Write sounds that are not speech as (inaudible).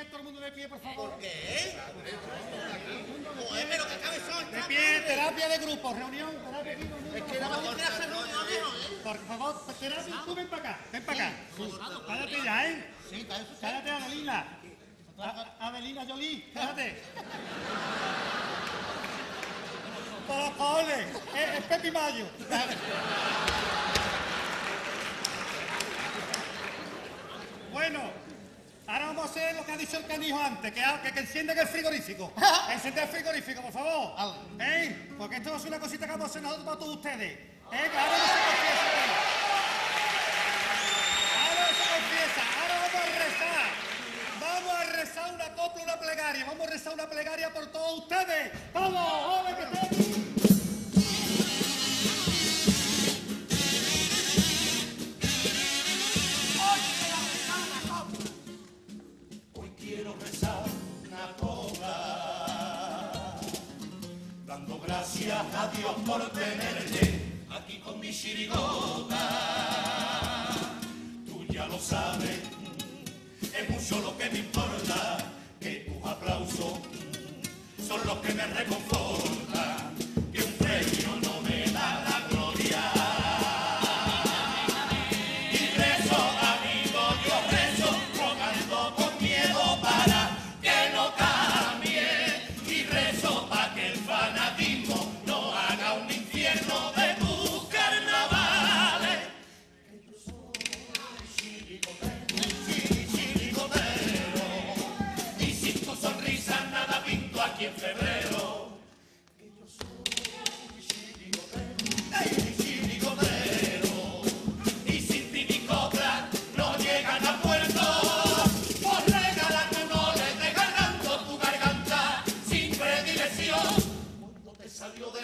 pie, todo el mundo de pie, por favor. ¿Por qué? Joder, pero qué cabezón De pie, terapia de grupo, reunión, terapia aquí, reunión, Es por que era que hacer reunión, ¿eh? Por favor, terapia, tú ven para acá, ven para acá. Cállate ya, ¿eh? Sí. Cállate, Adelina. Adelina Jolie, cállate. Es, es Pepi Mayo. Hacer lo que ha dicho el canijo antes, que, que, que enciendan el frigorífico. (laughs) Enciende el frigorífico, por favor. ¿Eh? Porque esto es una cosita que vamos a hacer nosotros para todos ustedes. ¿Eh? Ahora no se confiesa. Ahora no se confiesa, ahora vamos a rezar. Vamos a rezar una copla, una plegaria. Vamos a rezar una plegaria por todos ustedes. ¡Vamos, joven, que quiero rezar una cobra, dando gracias a Dios por tenerte aquí con mi chirigota.